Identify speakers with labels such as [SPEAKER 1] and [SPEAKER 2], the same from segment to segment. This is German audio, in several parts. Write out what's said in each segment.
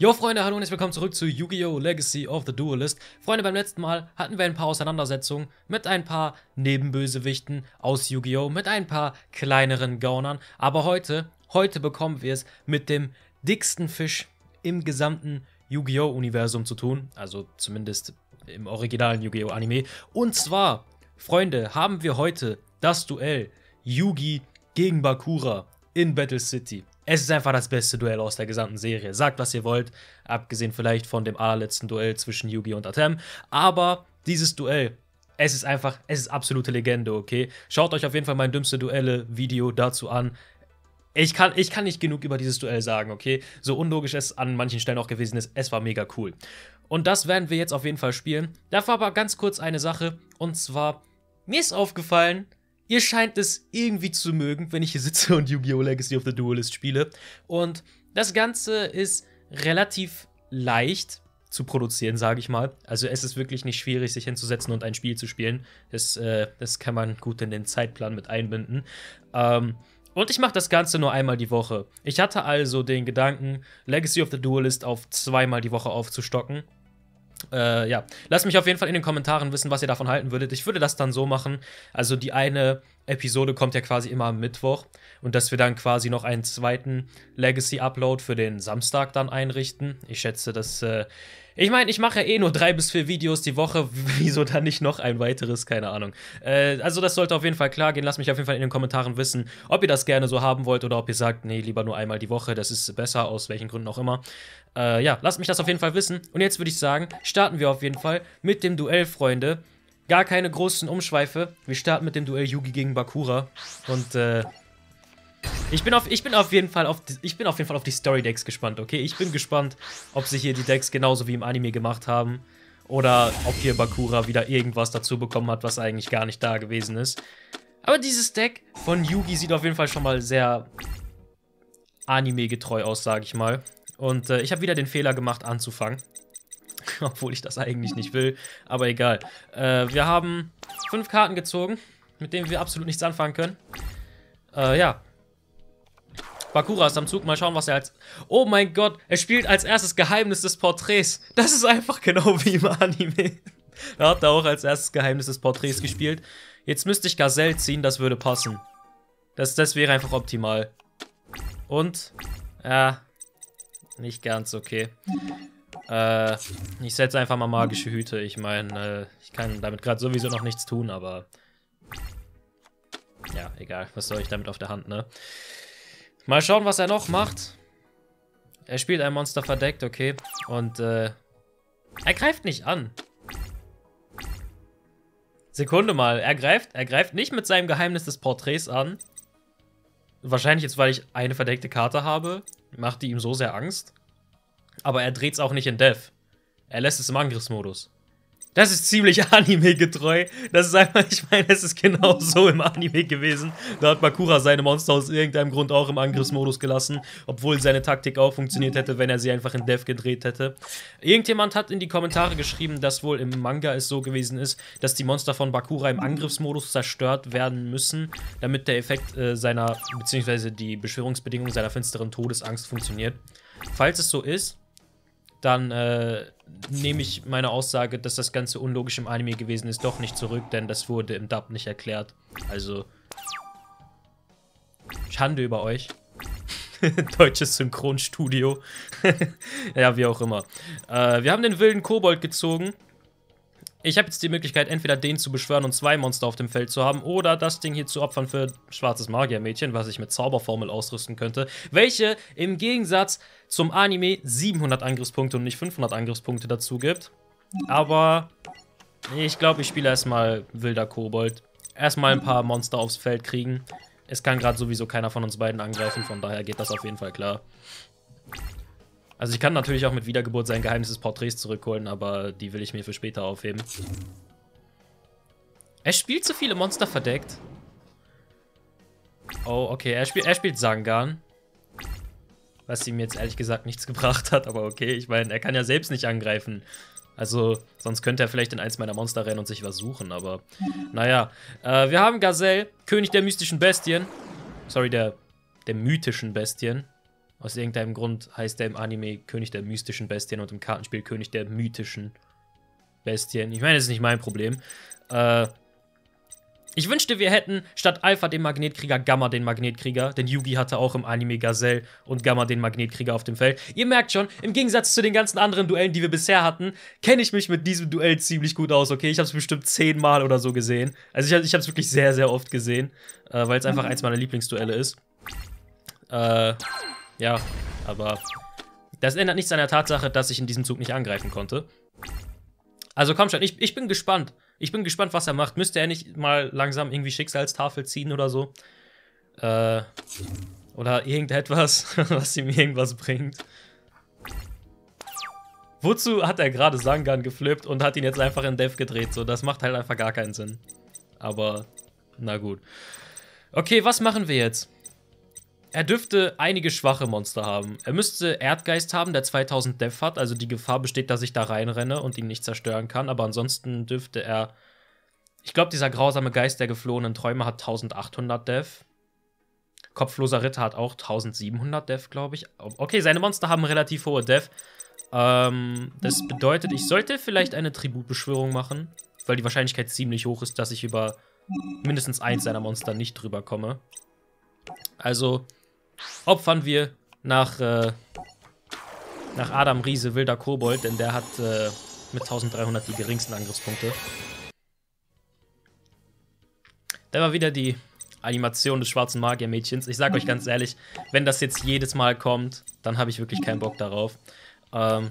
[SPEAKER 1] Jo Freunde, hallo und herzlich willkommen zurück zu Yu-Gi-Oh! Legacy of the Duelist. Freunde, beim letzten Mal hatten wir ein paar Auseinandersetzungen mit ein paar Nebenbösewichten aus Yu-Gi-Oh! mit ein paar kleineren Gaunern. Aber heute, heute bekommen wir es mit dem dicksten Fisch im gesamten Yu-Gi-Oh! Universum zu tun. Also zumindest im originalen Yu-Gi-Oh! Anime. Und zwar, Freunde, haben wir heute das Duell Yugi gegen Bakura in Battle City. Es ist einfach das beste Duell aus der gesamten Serie. Sagt, was ihr wollt, abgesehen vielleicht von dem allerletzten Duell zwischen Yugi und Atem. Aber dieses Duell, es ist einfach, es ist absolute Legende, okay? Schaut euch auf jeden Fall mein dümmste Duelle-Video dazu an. Ich kann, ich kann nicht genug über dieses Duell sagen, okay? So unlogisch es an manchen Stellen auch gewesen ist, es war mega cool. Und das werden wir jetzt auf jeden Fall spielen. Dafür aber ganz kurz eine Sache. Und zwar, mir ist aufgefallen, Ihr scheint es irgendwie zu mögen, wenn ich hier sitze und Yu-Gi-Oh! Legacy of the Duelist spiele. Und das Ganze ist relativ leicht zu produzieren, sage ich mal. Also es ist wirklich nicht schwierig, sich hinzusetzen und ein Spiel zu spielen. Das, äh, das kann man gut in den Zeitplan mit einbinden. Ähm, und ich mache das Ganze nur einmal die Woche. Ich hatte also den Gedanken, Legacy of the Duelist auf zweimal die Woche aufzustocken. Äh, ja, lasst mich auf jeden Fall in den Kommentaren wissen, was ihr davon halten würdet. Ich würde das dann so machen. Also die eine Episode kommt ja quasi immer am Mittwoch und dass wir dann quasi noch einen zweiten Legacy-Upload für den Samstag dann einrichten. Ich schätze, dass äh, ich meine, ich mache ja eh nur drei bis vier Videos die Woche. Wieso dann nicht noch ein weiteres? Keine Ahnung. Äh, also, das sollte auf jeden Fall klar gehen. Lasst mich auf jeden Fall in den Kommentaren wissen, ob ihr das gerne so haben wollt oder ob ihr sagt, nee, lieber nur einmal die Woche. Das ist besser, aus welchen Gründen auch immer. Äh, ja, lasst mich das auf jeden Fall wissen. Und jetzt würde ich sagen, starten wir auf jeden Fall mit dem Duell, Freunde. Gar keine großen Umschweife. Wir starten mit dem Duell Yugi gegen Bakura. Und, äh, ich bin auf, ich bin auf jeden Fall auf, ich bin auf jeden Fall auf die Story Decks gespannt, okay? Ich bin gespannt, ob sie hier die Decks genauso wie im Anime gemacht haben oder ob hier Bakura wieder irgendwas dazu bekommen hat, was eigentlich gar nicht da gewesen ist. Aber dieses Deck von Yugi sieht auf jeden Fall schon mal sehr anime-getreu aus, sage ich mal. Und äh, ich habe wieder den Fehler gemacht, anzufangen. Obwohl ich das eigentlich nicht will, aber egal. Äh, wir haben fünf Karten gezogen, mit denen wir absolut nichts anfangen können. Äh, ja, Bakura ist am Zug. Mal schauen, was er als. Oh mein Gott, er spielt als erstes Geheimnis des Porträts. Das ist einfach genau wie im Anime. da hat er auch als erstes Geheimnis des Porträts gespielt. Jetzt müsste ich Gazelle ziehen, das würde passen. Das, das wäre einfach optimal. Und? Ja, nicht ganz okay. Äh, ich setze einfach mal magische Hüte. Ich meine, äh, ich kann damit gerade sowieso noch nichts tun, aber... Ja, egal. Was soll ich damit auf der Hand, ne? Mal schauen, was er noch macht. Er spielt ein Monster verdeckt, okay. Und äh, er greift nicht an. Sekunde mal, er greift, er greift nicht mit seinem Geheimnis des Porträts an. Wahrscheinlich jetzt, weil ich eine verdeckte Karte habe, macht die ihm so sehr Angst. Aber er dreht es auch nicht in Death. Er lässt es im Angriffsmodus. Das ist ziemlich anime-getreu. Das ist einfach, ich meine, es ist genau so im Anime gewesen. Da hat Bakura seine Monster aus irgendeinem Grund auch im Angriffsmodus gelassen, obwohl seine Taktik auch funktioniert hätte, wenn er sie einfach in Death gedreht hätte. Irgendjemand hat in die Kommentare geschrieben, dass wohl im Manga es so gewesen ist, dass die Monster von Bakura im Angriffsmodus zerstört werden müssen, damit der Effekt äh, seiner, beziehungsweise die Beschwörungsbedingung seiner finsteren Todesangst funktioniert. Falls es so ist, dann äh, nehme ich meine Aussage, dass das Ganze unlogisch im Anime gewesen ist, doch nicht zurück, denn das wurde im Dub nicht erklärt. Also, Schande über euch. Deutsches Synchronstudio. ja, wie auch immer. Äh, wir haben den wilden Kobold gezogen. Ich habe jetzt die Möglichkeit, entweder den zu beschwören und zwei Monster auf dem Feld zu haben oder das Ding hier zu opfern für schwarzes Magiermädchen, was ich mit Zauberformel ausrüsten könnte, welche im Gegensatz zum Anime 700 Angriffspunkte und nicht 500 Angriffspunkte dazu gibt. Aber ich glaube, ich spiele erstmal wilder Kobold. Erstmal ein paar Monster aufs Feld kriegen. Es kann gerade sowieso keiner von uns beiden angreifen, von daher geht das auf jeden Fall klar. Also ich kann natürlich auch mit Wiedergeburt sein Geheimnis des Porträts zurückholen, aber die will ich mir für später aufheben. Er spielt zu viele Monster verdeckt. Oh, okay, er, spiel, er spielt Sangan. Was ihm jetzt ehrlich gesagt nichts gebracht hat, aber okay, ich meine, er kann ja selbst nicht angreifen. Also, sonst könnte er vielleicht in eins meiner Monster rennen und sich was suchen, aber naja. Äh, wir haben Gazelle, König der mystischen Bestien. Sorry, der, der mythischen Bestien. Aus irgendeinem Grund heißt er im Anime König der mystischen Bestien und im Kartenspiel König der mythischen Bestien. Ich meine, das ist nicht mein Problem. Äh, ich wünschte, wir hätten statt Alpha den Magnetkrieger Gamma den Magnetkrieger, denn Yugi hatte auch im Anime Gazelle und Gamma den Magnetkrieger auf dem Feld. Ihr merkt schon, im Gegensatz zu den ganzen anderen Duellen, die wir bisher hatten, kenne ich mich mit diesem Duell ziemlich gut aus, okay? Ich habe es bestimmt zehnmal oder so gesehen. Also ich, ich habe es wirklich sehr, sehr oft gesehen, äh, weil es einfach eins meiner Lieblingsduelle ist. Äh, ja, aber das ändert nichts an der Tatsache, dass ich in diesem Zug nicht angreifen konnte. Also komm schon, ich, ich bin gespannt. Ich bin gespannt, was er macht. Müsste er nicht mal langsam irgendwie Schicksalstafel ziehen oder so? Äh, oder irgendetwas, was ihm irgendwas bringt. Wozu hat er gerade Sangan geflippt und hat ihn jetzt einfach in Dev gedreht? So, das macht halt einfach gar keinen Sinn. Aber, na gut. Okay, was machen wir jetzt? Er dürfte einige schwache Monster haben. Er müsste Erdgeist haben, der 2000 Def hat, also die Gefahr besteht, dass ich da reinrenne und ihn nicht zerstören kann, aber ansonsten dürfte er. Ich glaube, dieser grausame Geist der geflohenen Träume hat 1800 Def. Kopfloser Ritter hat auch 1700 Def, glaube ich. Okay, seine Monster haben relativ hohe Def. Ähm, das bedeutet, ich sollte vielleicht eine Tributbeschwörung machen, weil die Wahrscheinlichkeit ziemlich hoch ist, dass ich über mindestens eins seiner Monster nicht drüber komme. Also, opfern wir nach, äh, nach Adam Riese, wilder Kobold, denn der hat äh, mit 1300 die geringsten Angriffspunkte. Da war wieder die Animation des schwarzen Magiermädchens. Ich sag euch ganz ehrlich, wenn das jetzt jedes Mal kommt, dann habe ich wirklich keinen Bock darauf. Ähm,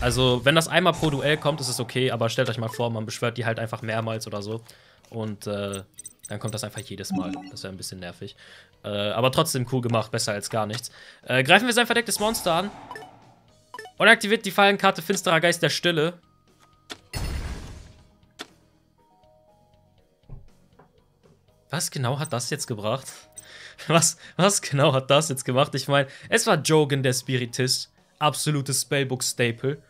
[SPEAKER 1] also, wenn das einmal pro Duell kommt, ist es okay, aber stellt euch mal vor, man beschwört die halt einfach mehrmals oder so. Und äh, dann kommt das einfach jedes Mal. Das wäre ein bisschen nervig. Äh, aber trotzdem cool gemacht, besser als gar nichts. Äh, greifen wir sein verdecktes Monster an. Und aktiviert die Fallenkarte Finsterer Geist der Stille. Was genau hat das jetzt gebracht? Was, was genau hat das jetzt gemacht? Ich meine, es war Jogan der Spiritist. Absolutes Spellbook-Staple.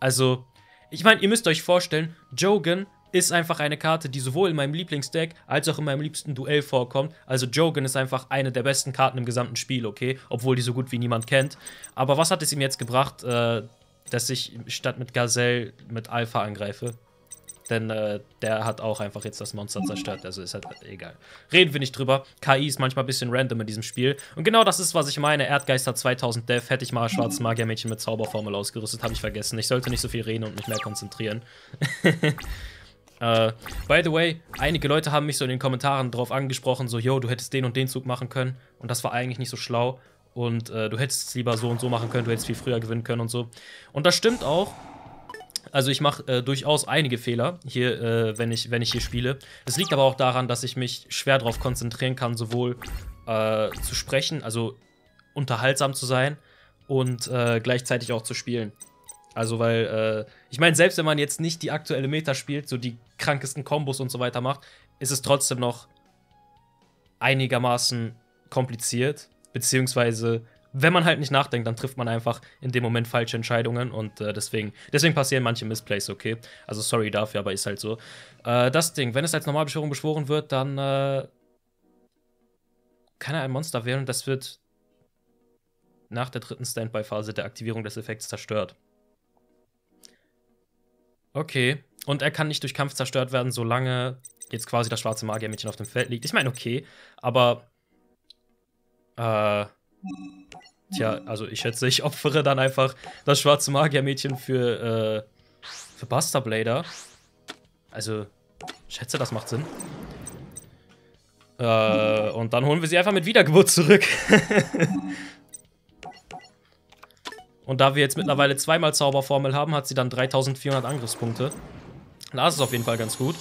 [SPEAKER 1] Also, ich meine, ihr müsst euch vorstellen, Jogan ist einfach eine Karte, die sowohl in meinem Lieblingsdeck als auch in meinem liebsten Duell vorkommt. Also Jogan ist einfach eine der besten Karten im gesamten Spiel, okay? Obwohl die so gut wie niemand kennt. Aber was hat es ihm jetzt gebracht, äh, dass ich statt mit Gazelle mit Alpha angreife? Denn äh, der hat auch einfach jetzt das Monster zerstört. Also ist halt egal. Reden wir nicht drüber. KI ist manchmal ein bisschen random in diesem Spiel. Und genau das ist, was ich meine. Erdgeister 2000 Dev. Hätte ich mal schwarzes Magiermädchen mit Zauberformel ausgerüstet, habe ich vergessen. Ich sollte nicht so viel reden und mich mehr konzentrieren. Uh, by the way, einige Leute haben mich so in den Kommentaren drauf angesprochen, so, yo, du hättest den und den Zug machen können und das war eigentlich nicht so schlau und uh, du hättest es lieber so und so machen können, du hättest viel früher gewinnen können und so. Und das stimmt auch. Also ich mache äh, durchaus einige Fehler hier, äh, wenn, ich, wenn ich hier spiele. Es liegt aber auch daran, dass ich mich schwer darauf konzentrieren kann, sowohl äh, zu sprechen, also unterhaltsam zu sein und äh, gleichzeitig auch zu spielen. Also, weil, äh, ich meine, selbst wenn man jetzt nicht die aktuelle Meta spielt, so die krankesten Kombos und so weiter macht, ist es trotzdem noch einigermaßen kompliziert. Beziehungsweise, wenn man halt nicht nachdenkt, dann trifft man einfach in dem Moment falsche Entscheidungen und äh, deswegen, deswegen passieren manche Missplays, okay? Also, sorry dafür, aber ist halt so. Äh, das Ding, wenn es als Normalbeschwörung beschworen wird, dann äh, kann er ein Monster wählen und das wird nach der dritten Standby-Phase der Aktivierung des Effekts zerstört. Okay. Und er kann nicht durch Kampf zerstört werden, solange jetzt quasi das schwarze Magiermädchen auf dem Feld liegt. Ich meine, okay, aber. Äh. Tja, also ich schätze, ich opfere dann einfach das schwarze Magiermädchen für, äh, für Buster Blader. Also, ich schätze, das macht Sinn. Äh, und dann holen wir sie einfach mit Wiedergeburt zurück. Und da wir jetzt mittlerweile zweimal Zauberformel haben, hat sie dann 3400 Angriffspunkte. Das ist auf jeden Fall ganz gut.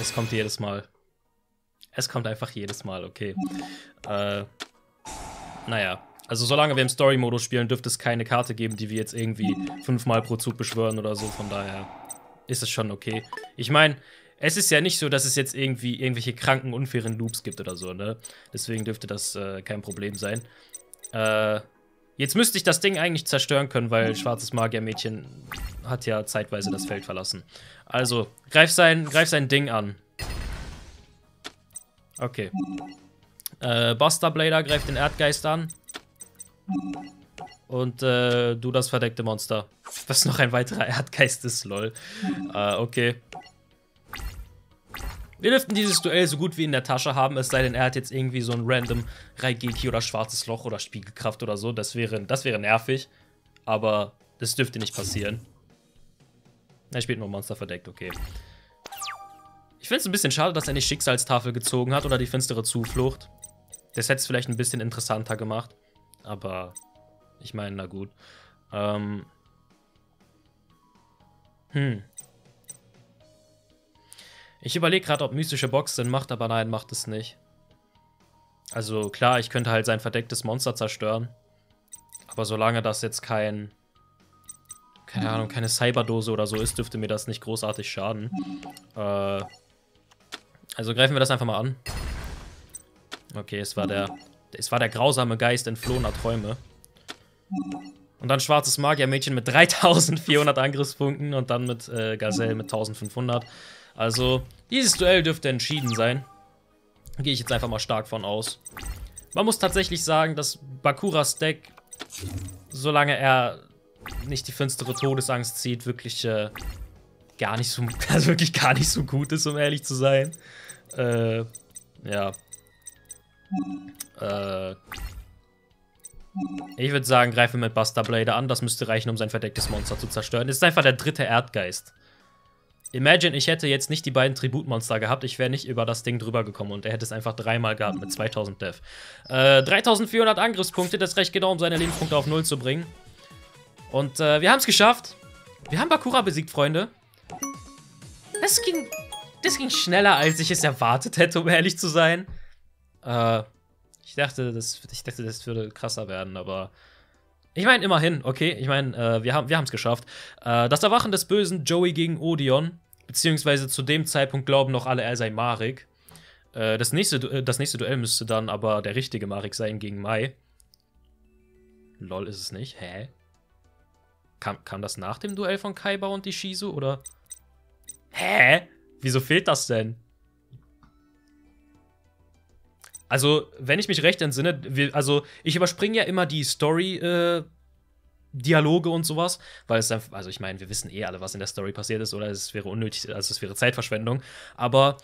[SPEAKER 1] Es kommt jedes Mal. Es kommt einfach jedes Mal, okay. Äh, naja. Also solange wir im Story-Modus spielen, dürfte es keine Karte geben, die wir jetzt irgendwie fünfmal pro Zug beschwören oder so. Von daher ist es schon okay. Ich meine, es ist ja nicht so, dass es jetzt irgendwie irgendwelche kranken, unfairen Loops gibt oder so, ne? Deswegen dürfte das äh, kein Problem sein. Äh, jetzt müsste ich das Ding eigentlich zerstören können, weil schwarzes Magiermädchen hat ja zeitweise das Feld verlassen. Also, greif sein, greif sein Ding an. Okay. Äh, Buster Blader greift den Erdgeist an. Und äh, du das verdeckte Monster. Was noch ein weiterer Erdgeist ist, lol. Äh, okay. Wir dürften dieses Duell so gut wie in der Tasche haben, es sei denn, er hat jetzt irgendwie so ein random Raigeki oder Schwarzes Loch oder Spiegelkraft oder so. Das wäre, das wäre nervig. Aber das dürfte nicht passieren. Er spielt nur Monster verdeckt, okay. Ich finde es ein bisschen schade, dass er nicht Schicksalstafel gezogen hat oder die finstere Zuflucht. Das hätte es vielleicht ein bisschen interessanter gemacht. Aber ich meine, na gut. Ähm. Hm. Ich überlege gerade, ob mystische Box Sinn macht, aber nein, macht es nicht. Also klar, ich könnte halt sein verdecktes Monster zerstören. Aber solange das jetzt kein... Keine Ahnung, keine Cyberdose oder so ist, dürfte mir das nicht großartig schaden. Äh, also greifen wir das einfach mal an. Okay, es war der... Es war der grausame Geist entflohener Träume. Und dann schwarzes Magiermädchen mit 3400 Angriffspunkten und dann mit äh, Gazelle mit 1500. Also, dieses Duell dürfte entschieden sein. Gehe ich jetzt einfach mal stark von aus. Man muss tatsächlich sagen, dass Bakuras Deck, solange er nicht die finstere Todesangst zieht, wirklich äh, gar nicht so, also wirklich gar nicht so gut ist, um ehrlich zu sein. Äh, ja. Äh, ich würde sagen, greife mit Buster Blade an. Das müsste reichen, um sein verdecktes Monster zu zerstören. Es ist einfach der dritte Erdgeist. Imagine, ich hätte jetzt nicht die beiden Tributmonster gehabt, ich wäre nicht über das Ding drüber gekommen und er hätte es einfach dreimal gehabt mit 2000 Death. Äh, 3400 Angriffspunkte, das reicht genau, um seine Lebenspunkte auf Null zu bringen. Und äh, wir haben es geschafft. Wir haben Bakura besiegt, Freunde. Das ging, das ging schneller, als ich es erwartet hätte, um ehrlich zu sein. Äh, ich dachte, das, ich dachte, das würde krasser werden, aber ich meine, immerhin, okay. Ich meine, äh, wir haben wir es geschafft. Äh, das Erwachen des Bösen, Joey gegen Odeon. Beziehungsweise zu dem Zeitpunkt glauben noch alle, er sei Marik. Äh, das, nächste, äh, das nächste Duell müsste dann aber der richtige Marik sein gegen Mai. Lol, ist es nicht? Hä? Kam, kam das nach dem Duell von Kaiba und Ishizu, oder? Hä? Wieso fehlt das denn? Also, wenn ich mich recht entsinne, wir, also ich überspringe ja immer die Story, äh, Dialoge und sowas, weil es dann, also ich meine, wir wissen eh alle, was in der Story passiert ist, oder es wäre unnötig, also es wäre Zeitverschwendung. Aber,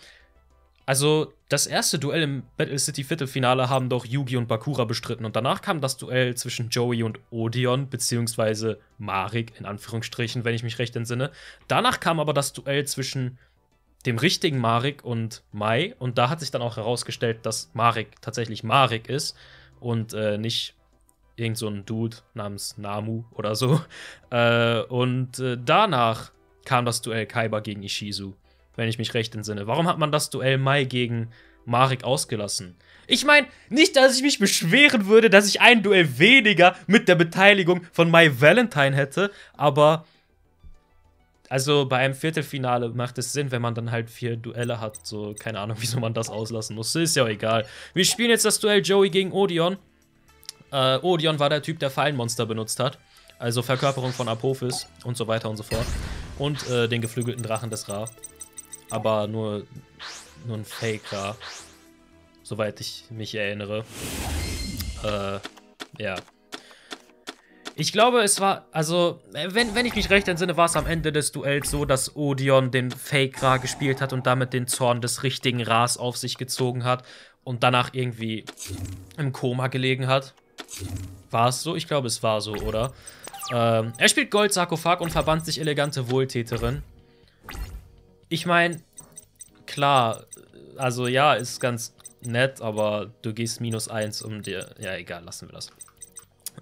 [SPEAKER 1] also, das erste Duell im Battle City Viertelfinale haben doch Yugi und Bakura bestritten und danach kam das Duell zwischen Joey und Odeon, beziehungsweise Marik, in Anführungsstrichen, wenn ich mich recht entsinne. Danach kam aber das Duell zwischen dem richtigen Marik und Mai. Und da hat sich dann auch herausgestellt, dass Marik tatsächlich Marik ist und äh, nicht irgend so ein Dude namens Namu oder so. Äh, und äh, danach kam das Duell Kaiba gegen Ishizu, wenn ich mich recht entsinne. Warum hat man das Duell Mai gegen Marik ausgelassen? Ich meine, nicht, dass ich mich beschweren würde, dass ich ein Duell weniger mit der Beteiligung von Mai Valentine hätte, aber also bei einem Viertelfinale macht es Sinn, wenn man dann halt vier Duelle hat. So, keine Ahnung, wieso man das auslassen muss. Ist ja auch egal. Wir spielen jetzt das Duell Joey gegen Odeon. Äh, Odeon war der Typ, der Fallenmonster benutzt hat. Also Verkörperung von Apophis und so weiter und so fort. Und äh, den geflügelten Drachen des Ra. Aber nur, nur ein Fake Ra. Soweit ich mich erinnere. Äh, ja. Ich glaube, es war, also, wenn, wenn ich mich recht entsinne, war es am Ende des Duells so, dass Odeon den Fake Ra gespielt hat und damit den Zorn des richtigen Ras auf sich gezogen hat und danach irgendwie im Koma gelegen hat. War es so? Ich glaube, es war so, oder? Ähm, er spielt Goldsarkophag und verbannt sich elegante Wohltäterin. Ich meine, klar, also ja, ist ganz nett, aber du gehst minus eins um dir. Ja, egal, lassen wir das.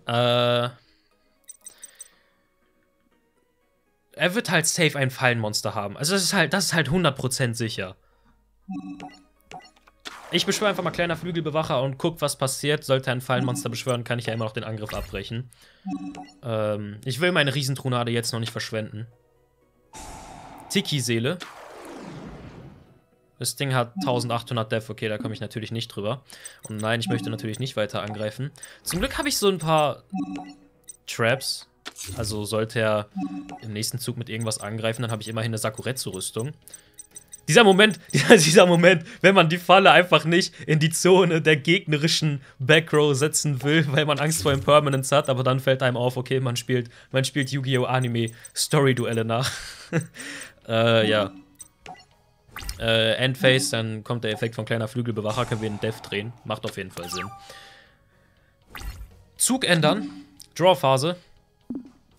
[SPEAKER 1] Äh. Er wird halt safe ein Fallenmonster haben. Also das ist halt, das ist halt 100% sicher. Ich beschwöre einfach mal kleiner Flügelbewacher und guck, was passiert. Sollte er ein Fallenmonster beschwören, kann ich ja immer noch den Angriff abbrechen. Ähm, ich will meine Riesentrunade jetzt noch nicht verschwenden. Tiki-Seele. Das Ding hat 1800 Def. Okay, da komme ich natürlich nicht drüber. Und nein, ich möchte natürlich nicht weiter angreifen. Zum Glück habe ich so ein paar Traps. Also sollte er im nächsten Zug mit irgendwas angreifen, dann habe ich immerhin eine Sakuretsu-Rüstung. Dieser Moment, dieser Moment, wenn man die Falle einfach nicht in die Zone der gegnerischen Backrow setzen will, weil man Angst vor Impermanence hat, aber dann fällt einem auf, okay, man spielt, man spielt Yu-Gi-Oh! Anime Story-Duelle nach. äh, ja. Äh, Endphase, dann kommt der Effekt von kleiner Flügelbewacher, können wir in Death drehen. Macht auf jeden Fall Sinn. Zug ändern. Draw-Phase.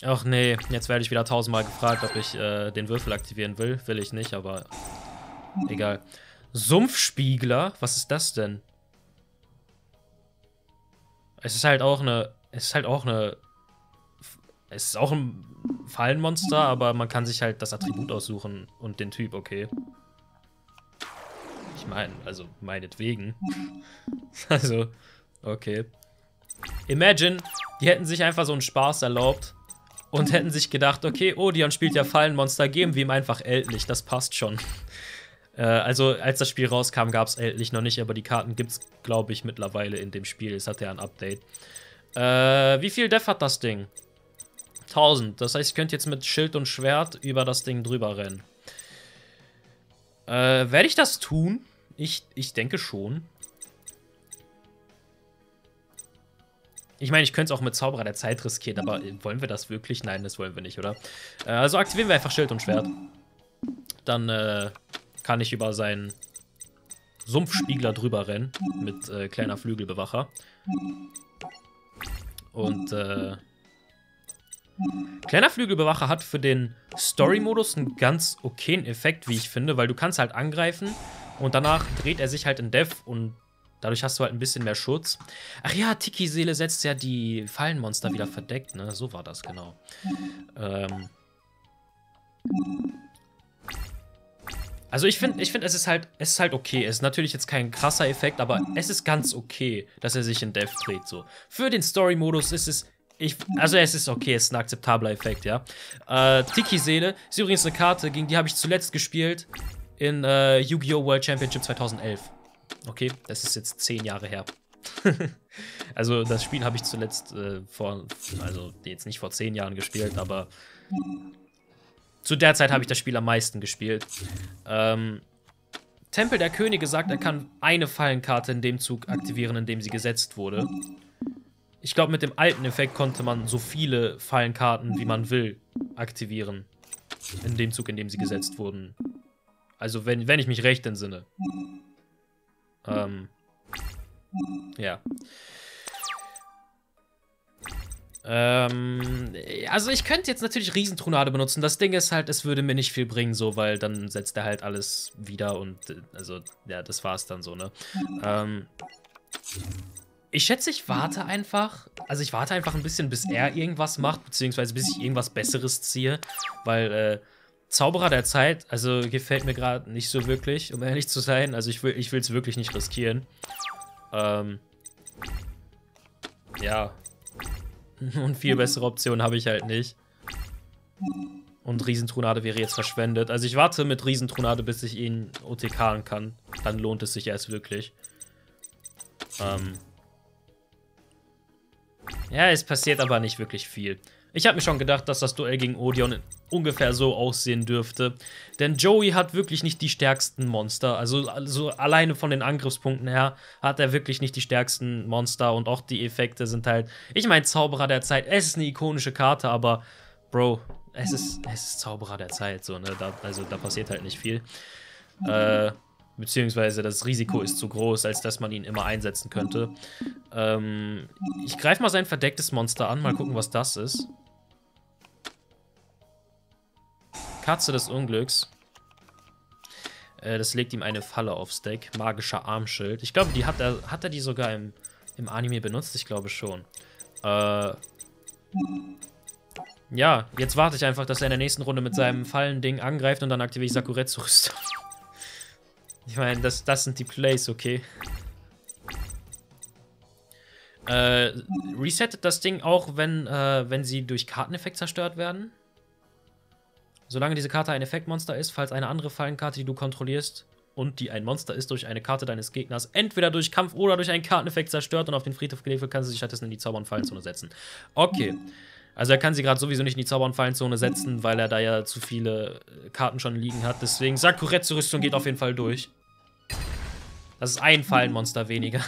[SPEAKER 1] Ach nee, jetzt werde ich wieder tausendmal gefragt, ob ich äh, den Würfel aktivieren will. Will ich nicht, aber egal. Sumpfspiegler? Was ist das denn? Es ist halt auch eine. Es ist halt auch eine. Es ist auch ein Fallenmonster, aber man kann sich halt das Attribut aussuchen und den Typ, okay. Ich meine, also meinetwegen. also, okay. Imagine, die hätten sich einfach so einen Spaß erlaubt und hätten sich gedacht, okay, Odeon spielt ja Fallenmonster, geben wir ihm einfach Eltlich, das passt schon. äh, also, als das Spiel rauskam, gab es Eltlich noch nicht, aber die Karten gibt es, glaube ich, mittlerweile in dem Spiel. Es hat ja ein Update. Äh, wie viel Def hat das Ding? 1000. Das heißt, ich könnte jetzt mit Schild und Schwert über das Ding drüber rennen. Äh, werde ich das tun? Ich, ich denke schon. Ich meine, ich könnte es auch mit Zauberer der Zeit riskieren, aber wollen wir das wirklich? Nein, das wollen wir nicht, oder? Äh, also aktivieren wir einfach Schild und Schwert. Dann äh, kann ich über seinen Sumpfspiegler drüber rennen mit äh, kleiner Flügelbewacher. Und äh, Kleiner Flügelbewacher hat für den Story-Modus einen ganz okayen Effekt, wie ich finde, weil du kannst halt angreifen und danach dreht er sich halt in Death und Dadurch hast du halt ein bisschen mehr Schutz. Ach ja, Tiki-Seele setzt ja die Fallenmonster wieder verdeckt, ne? So war das, genau. Ähm. Also ich finde, ich find, es ist halt, es ist halt okay. Es ist natürlich jetzt kein krasser Effekt, aber es ist ganz okay, dass er sich in Death dreht, so. Für den Story-Modus ist es ich, also es ist okay, es ist ein akzeptabler Effekt, ja. Äh, Tiki-Seele ist übrigens eine Karte, gegen die habe ich zuletzt gespielt in äh, Yu-Gi-Oh! World Championship 2011. Okay, das ist jetzt zehn Jahre her. also das Spiel habe ich zuletzt äh, vor, also jetzt nicht vor zehn Jahren gespielt, aber zu der Zeit habe ich das Spiel am meisten gespielt. Ähm, Tempel der Könige sagt, er kann eine Fallenkarte in dem Zug aktivieren, in dem sie gesetzt wurde. Ich glaube, mit dem alten Effekt konnte man so viele Fallenkarten, wie man will, aktivieren. In dem Zug, in dem sie gesetzt wurden. Also, wenn, wenn ich mich recht entsinne. Ähm, ja. Ähm, also ich könnte jetzt natürlich Riesentronade benutzen. Das Ding ist halt, es würde mir nicht viel bringen, so, weil dann setzt er halt alles wieder und äh, also, ja, das war's dann so, ne? Ähm, ich schätze, ich warte einfach. Also ich warte einfach ein bisschen, bis er irgendwas macht, beziehungsweise bis ich irgendwas Besseres ziehe, weil, äh, Zauberer der Zeit, also gefällt mir gerade nicht so wirklich, um ehrlich zu sein. Also ich will ich es wirklich nicht riskieren. Ähm, ja. Und viel bessere Optionen habe ich halt nicht. Und Riesentronade wäre jetzt verschwendet. Also ich warte mit Riesentronade, bis ich ihn OTKen kann. Dann lohnt es sich erst wirklich. Ähm. Ja, es passiert aber nicht wirklich viel. Ich habe mir schon gedacht, dass das Duell gegen Odeon ungefähr so aussehen dürfte. Denn Joey hat wirklich nicht die stärksten Monster. Also, also alleine von den Angriffspunkten her hat er wirklich nicht die stärksten Monster. Und auch die Effekte sind halt. Ich meine, Zauberer der Zeit, es ist eine ikonische Karte, aber Bro, es ist, es ist Zauberer der Zeit. So, ne? Da, also da passiert halt nicht viel. Äh. Beziehungsweise das Risiko ist zu groß, als dass man ihn immer einsetzen könnte. Ähm, ich greife mal sein verdecktes Monster an, mal gucken, was das ist. Katze des Unglücks. Äh, das legt ihm eine Falle aufs Deck. Magischer Armschild. Ich glaube, die hat er, hat er die sogar im, im Anime benutzt? Ich glaube schon. Äh, ja, jetzt warte ich einfach, dass er in der nächsten Runde mit seinem Fallending angreift und dann aktiviere ich Sakuretsu-Rüstung. ich meine, das, das sind die Plays, okay. Äh, resettet das Ding auch, wenn, äh, wenn sie durch Karteneffekt zerstört werden? Solange diese Karte ein Effektmonster ist, falls eine andere Fallenkarte, die du kontrollierst und die ein Monster ist, durch eine Karte deines Gegners entweder durch Kampf oder durch einen Karteneffekt zerstört und auf den Friedhof gelegt wird, kannst du sie stattdessen in die Zauber- und Fallenzone setzen. Okay. Also er kann sie gerade sowieso nicht in die Zauber- und Fallenzone setzen, weil er da ja zu viele äh, Karten schon liegen hat. Deswegen Sakuretsu-Rüstung geht auf jeden Fall durch. Das ist ein Fallenmonster weniger.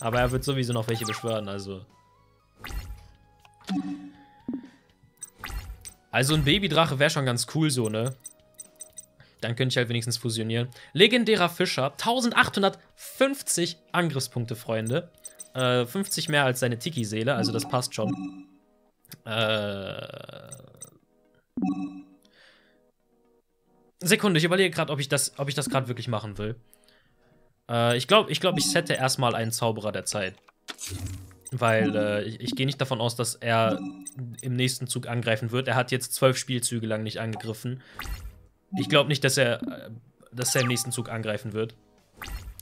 [SPEAKER 1] Aber er wird sowieso noch welche beschwören, also. Also ein Babydrache wäre schon ganz cool so, ne? Dann könnte ich halt wenigstens fusionieren. Legendärer Fischer, 1850 Angriffspunkte, Freunde. Äh, 50 mehr als seine Tiki-Seele, also das passt schon. Äh. Sekunde, ich überlege gerade, ob ich das, ob ich das gerade wirklich machen will. Äh, ich glaube, ich, glaub, ich sette erstmal einen Zauberer der Zeit. Weil äh, ich, ich gehe nicht davon aus, dass er im nächsten Zug angreifen wird. Er hat jetzt zwölf Spielzüge lang nicht angegriffen. Ich glaube nicht, dass er, äh, dass er im nächsten Zug angreifen wird.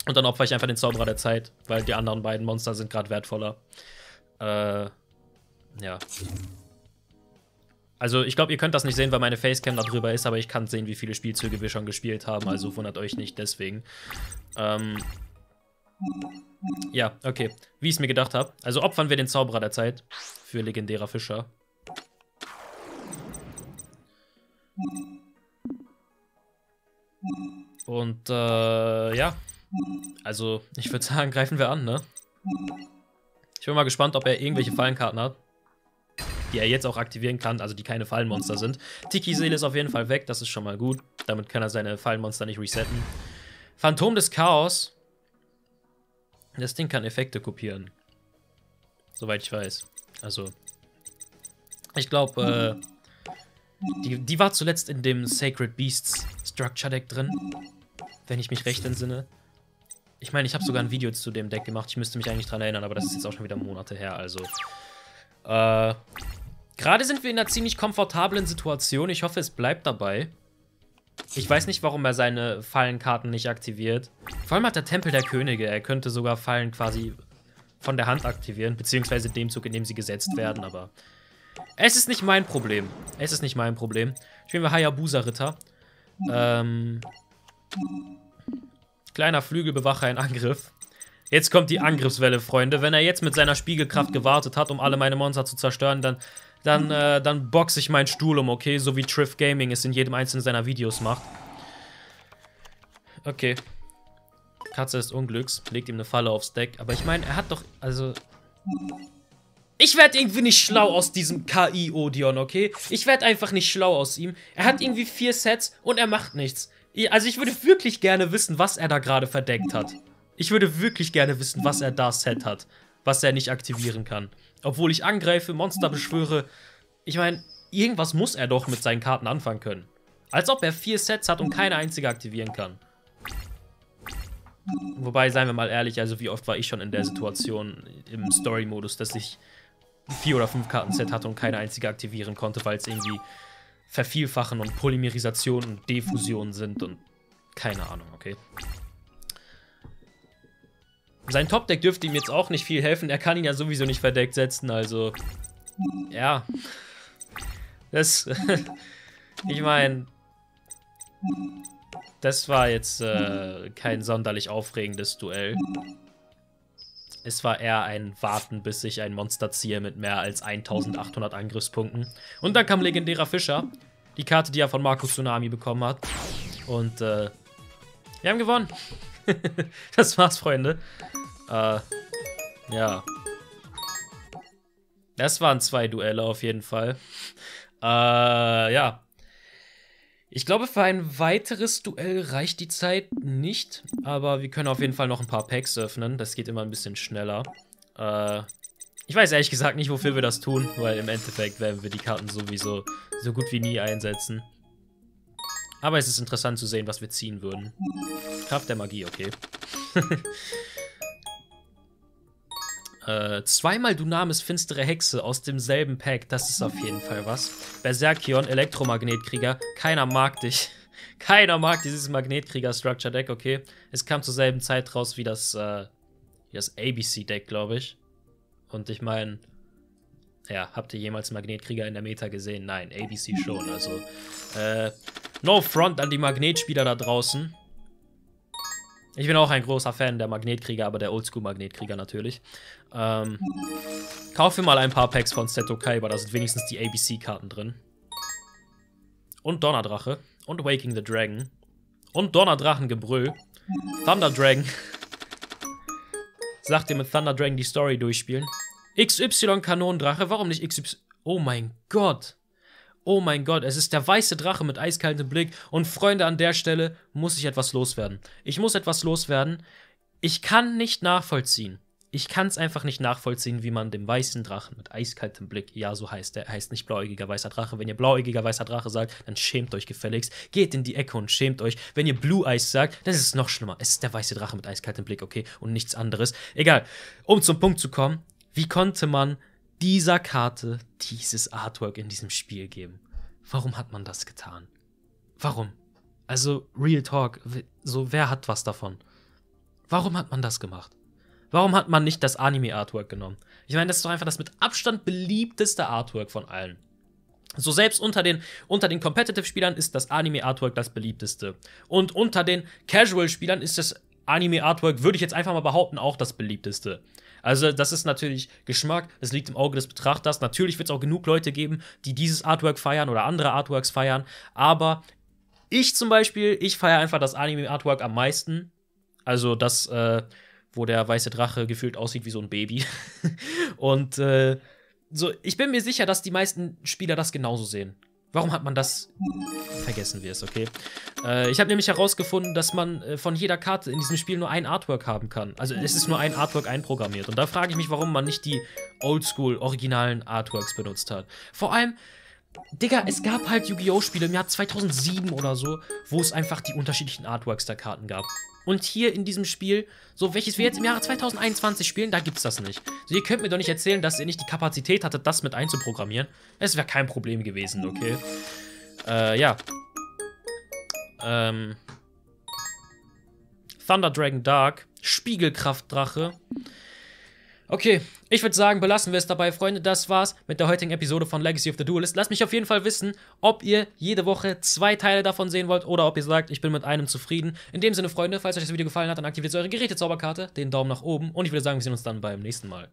[SPEAKER 1] Und dann opfer ich einfach den Zauberer der Zeit, weil die anderen beiden Monster sind gerade wertvoller. Äh, ja. Also ich glaube, ihr könnt das nicht sehen, weil meine Facecam da drüber ist, aber ich kann sehen, wie viele Spielzüge wir schon gespielt haben, also wundert euch nicht deswegen. Ähm, ja, okay. Wie ich es mir gedacht habe. Also opfern wir den Zauberer der Zeit für legendärer Fischer. Und äh, ja, also ich würde sagen, greifen wir an, ne? Ich bin mal gespannt, ob er irgendwelche Fallenkarten hat die er jetzt auch aktivieren kann, also die keine Fallenmonster sind. Tiki-Seele ist auf jeden Fall weg, das ist schon mal gut. Damit kann er seine Fallenmonster nicht resetten. Phantom des Chaos. Das Ding kann Effekte kopieren. Soweit ich weiß. Also, ich glaube, äh, die, die war zuletzt in dem Sacred Beasts Structure Deck drin. Wenn ich mich recht entsinne. Ich meine, ich habe sogar ein Video zu dem Deck gemacht. Ich müsste mich eigentlich dran erinnern, aber das ist jetzt auch schon wieder Monate her. Also, äh, Gerade sind wir in einer ziemlich komfortablen Situation. Ich hoffe, es bleibt dabei. Ich weiß nicht, warum er seine Fallenkarten nicht aktiviert. Vor allem hat der Tempel der Könige. Er könnte sogar Fallen quasi von der Hand aktivieren. Beziehungsweise dem Zug, in dem sie gesetzt werden. Aber es ist nicht mein Problem. Es ist nicht mein Problem. Spielen wir Hayabusa-Ritter. Ähm, kleiner Flügelbewacher in Angriff. Jetzt kommt die Angriffswelle, Freunde. Wenn er jetzt mit seiner Spiegelkraft gewartet hat, um alle meine Monster zu zerstören, dann dann, äh, dann boxe ich meinen Stuhl um, okay? So wie Triff Gaming es in jedem einzelnen seiner Videos macht. Okay. Katze ist Unglücks, legt ihm eine Falle aufs Deck. Aber ich meine, er hat doch, also... Ich werde irgendwie nicht schlau aus diesem KI-Odion, okay? Ich werde einfach nicht schlau aus ihm. Er hat irgendwie vier Sets und er macht nichts. Also ich würde wirklich gerne wissen, was er da gerade verdeckt hat. Ich würde wirklich gerne wissen, was er da Set hat, was er nicht aktivieren kann. Obwohl ich angreife, Monster beschwöre. Ich meine, irgendwas muss er doch mit seinen Karten anfangen können. Als ob er vier Sets hat und keine einzige aktivieren kann. Wobei, seien wir mal ehrlich, also wie oft war ich schon in der Situation im Story-Modus, dass ich vier oder fünf Karten-Set hatte und keine einzige aktivieren konnte, weil es irgendwie Vervielfachen und Polymerisation und Diffusion sind und keine Ahnung, okay. Sein Top-Deck dürfte ihm jetzt auch nicht viel helfen. Er kann ihn ja sowieso nicht verdeckt setzen, also... Ja. Das... ich meine... Das war jetzt äh, kein sonderlich aufregendes Duell. Es war eher ein Warten, bis ich ein Monster ziehe mit mehr als 1800 Angriffspunkten. Und dann kam legendärer Fischer. Die Karte, die er von Marco Tsunami bekommen hat. Und äh, wir haben gewonnen. das war's, Freunde. Äh, ja. Das waren zwei Duelle auf jeden Fall. Äh, ja. Ich glaube, für ein weiteres Duell reicht die Zeit nicht, aber wir können auf jeden Fall noch ein paar Packs öffnen. Das geht immer ein bisschen schneller. Äh, ich weiß ehrlich gesagt nicht, wofür wir das tun, weil im Endeffekt werden wir die Karten sowieso so gut wie nie einsetzen. Aber es ist interessant zu sehen, was wir ziehen würden. Kraft der Magie, okay. Äh, zweimal Dunamis Finstere Hexe aus demselben Pack, das ist auf jeden Fall was. Berserkion, Elektromagnetkrieger, keiner mag dich. Keiner mag dieses Magnetkrieger-Structure-Deck, okay. Es kam zur selben Zeit raus wie das, äh, das ABC-Deck, glaube ich. Und ich meine, ja, habt ihr jemals Magnetkrieger in der Meta gesehen? Nein, ABC schon, also, äh, no front an die Magnetspieler da draußen. Ich bin auch ein großer Fan der Magnetkrieger, aber der Oldschool-Magnetkrieger natürlich. Ähm, Kaufe mal ein paar Packs von Seto Kaiba, da sind wenigstens die ABC-Karten drin. Und Donnerdrache. Und Waking the Dragon. Und Donnerdrachengebrüll. Thunder Dragon. Sagt ihr mit Thunder Dragon die Story durchspielen? XY Kanonendrache, warum nicht XY? Oh mein Gott. Oh mein Gott, es ist der weiße Drache mit eiskaltem Blick. Und Freunde, an der Stelle muss ich etwas loswerden. Ich muss etwas loswerden. Ich kann nicht nachvollziehen. Ich kann es einfach nicht nachvollziehen, wie man dem weißen Drachen mit eiskaltem Blick, ja, so heißt der, heißt nicht blauäugiger weißer Drache. Wenn ihr blauäugiger weißer Drache sagt, dann schämt euch gefälligst. Geht in die Ecke und schämt euch. Wenn ihr Blue Eyes sagt, dann ist es noch schlimmer. Es ist der weiße Drache mit eiskaltem Blick, okay? Und nichts anderes. Egal. Um zum Punkt zu kommen, wie konnte man dieser Karte dieses Artwork in diesem Spiel geben. Warum hat man das getan? Warum? Also, Real Talk, so wer hat was davon? Warum hat man das gemacht? Warum hat man nicht das Anime-Artwork genommen? Ich meine, das ist doch einfach das mit Abstand beliebteste Artwork von allen. So selbst unter den, unter den Competitive-Spielern ist das Anime-Artwork das beliebteste. Und unter den Casual-Spielern ist das Anime-Artwork, würde ich jetzt einfach mal behaupten, auch das beliebteste. Also, das ist natürlich Geschmack, das liegt im Auge des Betrachters. Natürlich wird es auch genug Leute geben, die dieses Artwork feiern oder andere Artworks feiern. Aber ich zum Beispiel, ich feiere einfach das Anime-Artwork am meisten. Also, das, äh, wo der weiße Drache gefühlt aussieht wie so ein Baby. Und äh, so, ich bin mir sicher, dass die meisten Spieler das genauso sehen. Warum hat man das? Vergessen wir es, okay? Äh, ich habe nämlich herausgefunden, dass man äh, von jeder Karte in diesem Spiel nur ein Artwork haben kann. Also es ist nur ein Artwork einprogrammiert. Und da frage ich mich, warum man nicht die oldschool originalen Artworks benutzt hat. Vor allem, Digga, es gab halt Yu-Gi-Oh! Spiele im Jahr 2007 oder so, wo es einfach die unterschiedlichen Artworks der Karten gab. Und hier in diesem Spiel, so welches wir jetzt im Jahre 2021 spielen, da gibt's das nicht. So, ihr könnt mir doch nicht erzählen, dass ihr nicht die Kapazität hattet, das mit einzuprogrammieren. Es wäre kein Problem gewesen, okay? Äh, ja. Ähm. Thunder Dragon Dark, Spiegelkraftdrache. Okay, ich würde sagen, belassen wir es dabei, Freunde. Das war's mit der heutigen Episode von Legacy of the Duelist. Lasst mich auf jeden Fall wissen, ob ihr jede Woche zwei Teile davon sehen wollt oder ob ihr sagt, ich bin mit einem zufrieden. In dem Sinne, Freunde, falls euch das Video gefallen hat, dann aktiviert eure Gerätezauberkarte, den Daumen nach oben und ich würde sagen, wir sehen uns dann beim nächsten Mal.